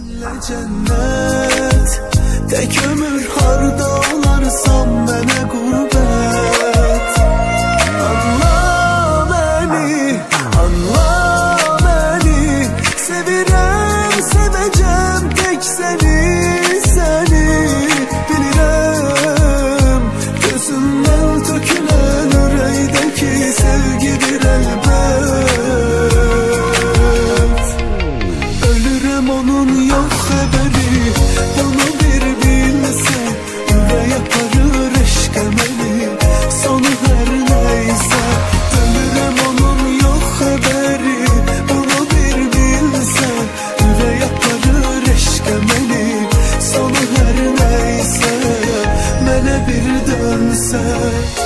Senle cennet. Tek ömür harda olarsam bana gurbet. Anla beni, anla beni. Sevirem, seveceğim tek seni. sun.